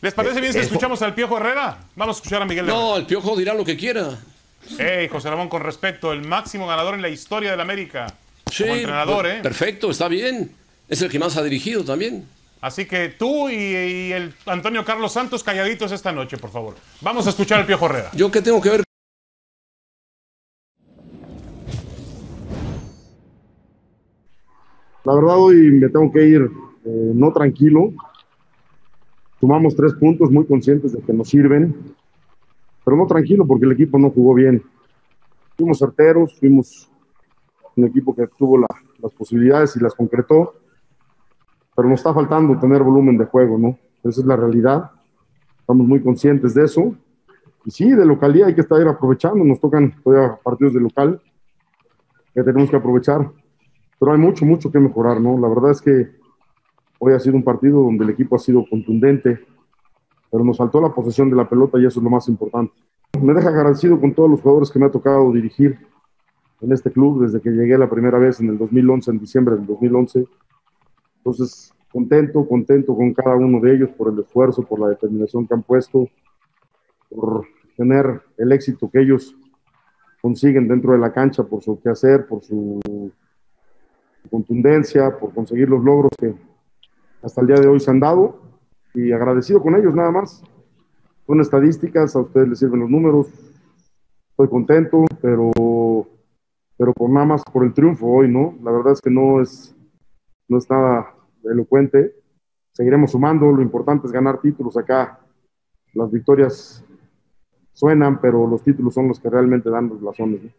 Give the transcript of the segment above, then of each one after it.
¿Les parece bien si escuchamos al Piojo Herrera? Vamos a escuchar a Miguel Herrera. No, el Piojo dirá lo que quiera. Hey, José Ramón, con respecto, el máximo ganador en la historia del América. Sí, como entrenador, ¿eh? Perfecto, está bien. Es el que más ha dirigido también. Así que tú y, y el Antonio Carlos Santos calladitos esta noche, por favor. Vamos a escuchar al Piojo Herrera. ¿Yo qué tengo que ver? La verdad hoy me tengo que ir eh, no tranquilo. Sumamos tres puntos muy conscientes de que nos sirven, pero no tranquilo porque el equipo no jugó bien. Fuimos certeros, fuimos un equipo que tuvo la- las posibilidades y las concretó, pero nos está faltando tener volumen de juego, ¿no? Esa es la realidad. Estamos muy conscientes de eso. Y sí, de localidad hay que estar aprovechando. Nos tocan todavía partidos de local que tenemos que aprovechar pero hay mucho, mucho que mejorar, ¿no? La verdad es que hoy ha sido un partido donde el equipo ha sido contundente, pero nos faltó la posesión de la pelota y eso es lo más importante. Me deja agradecido con todos los jugadores que me ha tocado dirigir en este club desde que llegué la primera vez en el 2011, en diciembre del 2011. Entonces, contento, contento con cada uno de ellos por el esfuerzo, por la determinación que han puesto, por tener el éxito que ellos consiguen dentro de la cancha, por su quehacer, por su contundencia, por conseguir los logros que hasta el día de hoy se han dado y agradecido con ellos nada más. Son estadísticas, a ustedes les sirven los números, estoy contento, pero, pero por nada más por el triunfo hoy, ¿no? La verdad es que no es, no es nada elocuente. Seguiremos sumando, lo importante es ganar títulos acá. Las victorias suenan, pero los títulos son los que realmente dan los blasones. ¿no?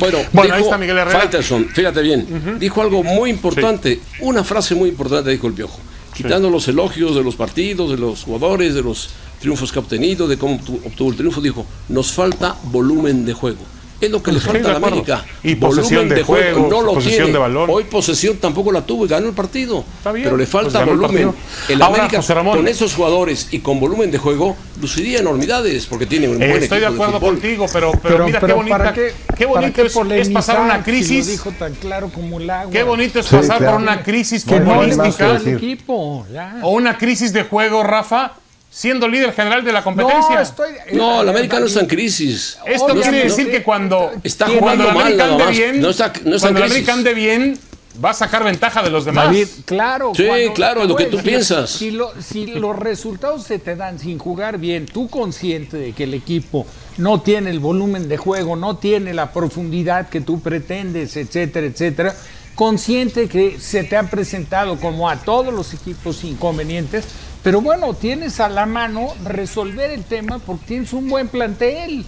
Bueno, Bueno, ahí está Miguel Herrera. Faitelson, fíjate bien, dijo algo muy importante, una frase muy importante dijo el Piojo, quitando los elogios de los partidos, de los jugadores, de los triunfos que ha obtenido, de cómo obtu- obtuvo el triunfo, dijo, nos falta volumen de juego. Es lo que le falta a la. América. Y posesión de juego, no lo posesión tiene. de balón. Hoy posesión tampoco la tuvo y ganó el partido. Está bien, pero le pues falta el volumen. El Ahora, América con esos jugadores y con volumen de juego luciría enormidades porque tiene un buen Eh, estoy de equipo acuerdo contigo, pero, pero, mira qué bonita, ¿para qué, ¿para bonito es, es pasar una si crisis. lo dijo tan claro como el agua. Qué bonito es Sí, pasar claro. por una crisis no decir. equipo. ya. o una crisis de juego, Rafa, siendo líder general de la No, competencia. estoy. No, el América no está en crisis. Esto Obviamente. quiere decir que cuando, Está jugando mal nada más. bien, No está- no está en cuando crisis. América ande bien, va a sacar ventaja de los demás. David, claro. Sí, claro, lo que tú piensas. Si, lo- si los resultados se te dan sin jugar bien, tú consciente de que el equipo no tiene el volumen de juego, no tiene la profundidad que tú pretendes, etcétera, etcétera, consciente que se te han presentado como a todos los equipos inconvenientes, pero bueno, tienes a la mano resolver el tema porque tienes un buen plantel.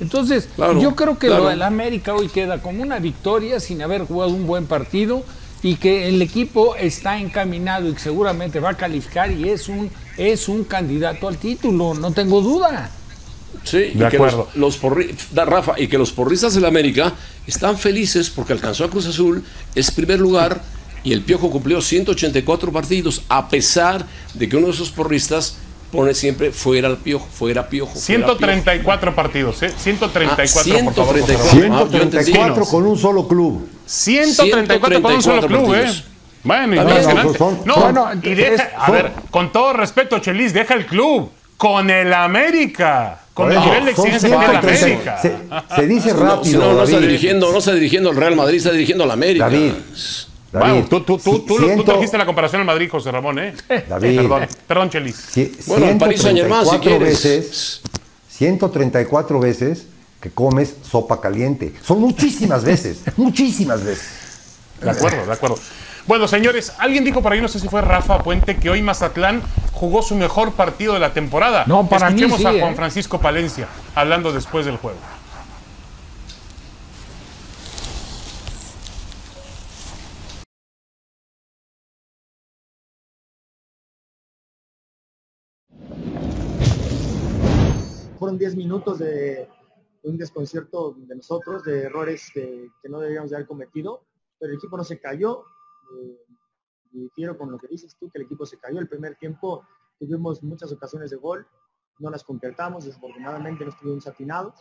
Entonces, Claro, yo creo que claro. lo del América hoy queda como una victoria sin haber jugado un buen partido y que el equipo está encaminado y que seguramente va a calificar y es un es un candidato al título, no tengo duda. Sí, De y que acuerdo. los, los porri- da, Rafa, y que los porristas del América están felices porque alcanzó a Cruz Azul, es primer lugar, y el Piojo cumplió 184 partidos, a pesar de que uno de esos porristas pone siempre fuera al Piojo, fuera Piojo. fuera Piojo. 134 partidos, ¿eh? 134, Ah, por favor. José 134. Ramón. Ah. 134 con un solo club. 134 con un solo 134 club, ¿eh? Bueno, impresionante. No, No, Bueno, y deja, es- a ver, con todo respeto, Chelis, deja el club con el América, con el nivel de exigencia que tiene el 130. América. Se, se dice No, rápido. si no, no está dirigiendo, no está dirigiendo al Real Madrid, está dirigiendo al América. David. Wow, David, tú, tú, tú, tú, tú trajiste la comparación al Madrid, José Ramón, ¿eh? David, Perdón, perdón, Chelis. Bueno, el Paris Saint-Germain, si 134 quieres. veces, 134 veces que comes sopa caliente. Son muchísimas veces, muchísimas veces. De acuerdo, de acuerdo. Bueno, señores, alguien dijo por ahí, no sé si fue Rafa Puente, que hoy Mazatlán jugó su mejor partido de la temporada. No, para mí Escuchemos sí, a ¿eh? Juan Francisco Palencia hablando después del juego. Fueron 10 minutos de, un desconcierto de nosotros, de errores que, no debíamos de haber cometido, pero el equipo no se cayó. Eh, difiero con lo que dices tú, que el equipo se cayó. El primer tiempo tuvimos muchas ocasiones de gol, no las concretamos, desafortunadamente no estuvimos atinados.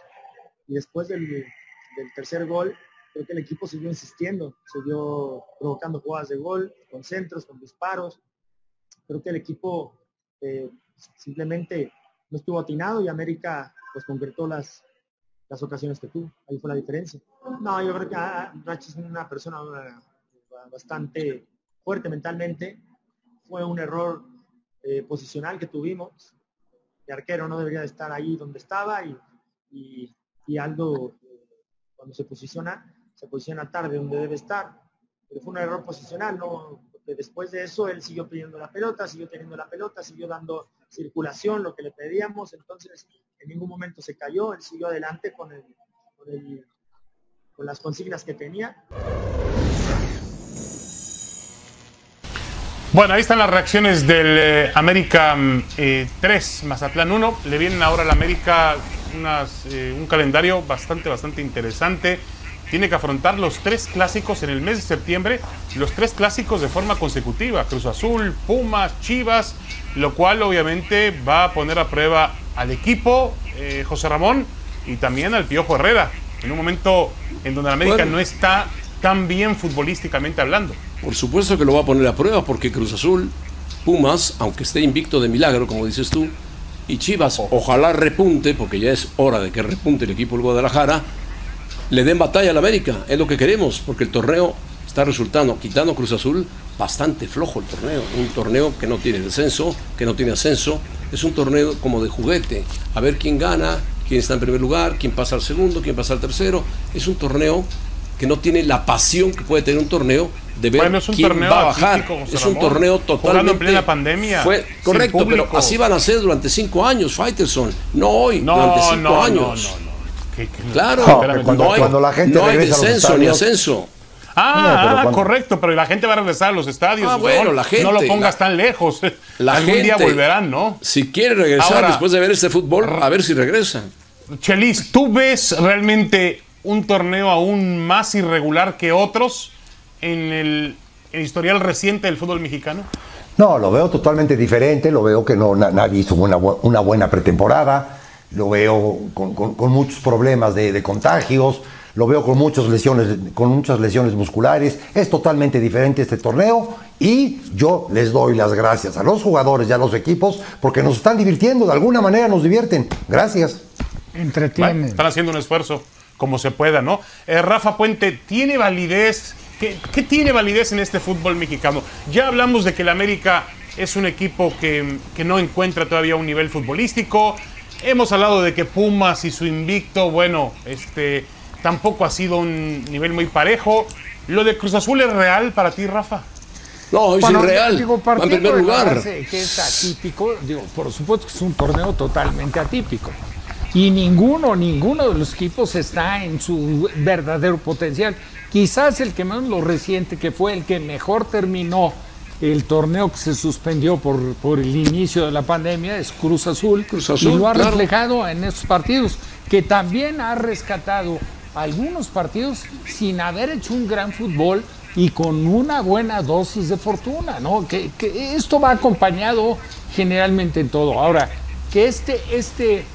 Y después del, del tercer gol, creo que el equipo siguió insistiendo, siguió provocando jugadas de gol, con centros, con disparos. Creo que el equipo eh, simplemente no estuvo atinado y América pues concretó las, las ocasiones que tuvo. Ahí fue la diferencia. No, yo creo que ah, Rachi es una persona una- bastante fuerte mentalmente. Fue un error eh, posicional que tuvimos. El arquero no debería de estar ahí donde estaba y, y, y Aldo eh, cuando se posiciona, se posiciona tarde donde debe estar. Pero fue un error posicional, ¿no? Porque después de eso él siguió pidiendo la pelota, siguió teniendo la pelota, siguió dando circulación, lo que le pedíamos, entonces en ningún momento se cayó, él siguió adelante con, el, con, el- con las consignas que tenía. Bueno, ahí están las reacciones del eh, América mm, eh, 3, Mazatlán 1. Le vienen ahora al América unas, eh, un calendario bastante, bastante interesante. Tiene que afrontar los tres clásicos en el mes de septiembre, los tres clásicos de forma consecutiva. Cruz Azul, Pumas, Chivas, lo cual obviamente va a poner a prueba al equipo, eh, José Ramón, y también al Piojo Herrera, en un momento en donde el América Bueno. no está tan bien futbolísticamente hablando. Por supuesto que lo va a poner a prueba porque Cruz Azul, Pumas, aunque esté invicto de milagro, como dices tú, y Chivas, ojalá repunte, porque ya es hora de que repunte el equipo del Guadalajara, le den batalla al América, es lo que queremos, porque el torneo está resultando, quitando Cruz Azul, bastante flojo el torneo, un torneo que no tiene descenso, que no tiene ascenso, es un torneo como de juguete, a ver quién gana, quién está en primer lugar, quién pasa al segundo, quién pasa al tercero, es un torneo que no tiene la pasión que puede tener un torneo de ver Bueno, es un quién torneo va a bajar. Es un torneo Jugando en totalmente. plena pandemia, Fue correcto, pero así van a ser durante cinco años, Fighterson. No hoy, durante cinco no, años. no, no, no. ¿Qué- qué- Claro, cuando, no hay, cuando la gente no hay descenso ni ascenso. Ah, No, pero ah, correcto, pero la gente va a regresar a los estadios. Ah, bueno, la gente, No lo pongas la- tan lejos. La Algún gente, día volverán, ¿no? Si quiere regresar Ahora- después de ver este fútbol, a ver si regresa. Chelis, ¿tú ves realmente un torneo aún más irregular que otros en el, el historial reciente del fútbol mexicano? No, lo veo totalmente diferente, lo veo que no, na- nadie hizo una, bu- una buena pretemporada, lo veo con, con- con muchos problemas de, de contagios, lo veo con muchas, lesiones, con muchas lesiones musculares, es totalmente diferente este torneo y yo les doy las gracias a los jugadores y a los equipos porque nos están divirtiendo, de alguna manera nos divierten. Gracias. Entretienen. Están haciendo un esfuerzo como se pueda, ¿no? Eh, Rafa Puente, ¿tiene validez? ¿Qué, qué tiene validez en este fútbol mexicano? Ya hablamos de que el América es un equipo que, que no encuentra todavía un nivel futbolístico. Hemos hablado de que Pumas y su invicto, bueno, este, tampoco ha sido un nivel muy parejo. ¿Lo de Cruz Azul es real para ti, Rafa? No, es Bueno, irreal. digo, en primer lugar. que es atípico, digo, por supuesto que es un torneo totalmente atípico. Y ninguno, ninguno de los equipos está en su verdadero potencial. Quizás el que menos lo reciente, que fue el que mejor terminó el torneo que se suspendió por, por el inicio de la pandemia, es Cruz Azul. Cruz Azul, y lo ha claro. reflejado en estos partidos, que también ha rescatado algunos partidos sin haber hecho un gran fútbol y con una buena dosis de fortuna, ¿no? Que, esto va acompañado generalmente en todo. Ahora, que este, este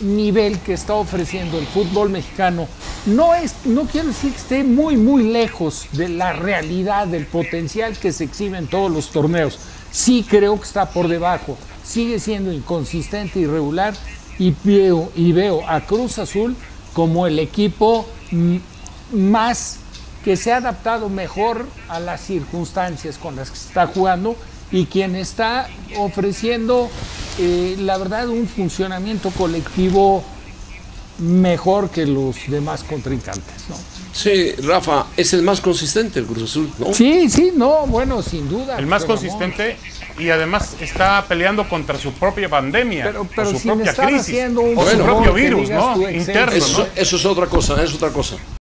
nivel que está ofreciendo el fútbol mexicano no es no quiero decir que esté muy muy lejos de la realidad del potencial que se exhibe en todos los torneos sí creo que está por debajo sigue siendo inconsistente irregular y veo y veo a Cruz Azul como el equipo más que se ha adaptado mejor a las circunstancias con las que se está jugando y quien está ofreciendo, eh, la verdad, un funcionamiento colectivo mejor que los demás contrincantes. ¿no? Sí, Rafa, es el más consistente el Cruz Azul, ¿no? Sí, sí, no, bueno, sin duda. El más Ramón. Y además está peleando contra su propia pandemia, Pero- o pero su propia crisis, un o su propio virus, ¿no? Interno, Eso, ¿no? eso es otra cosa, es otra cosa.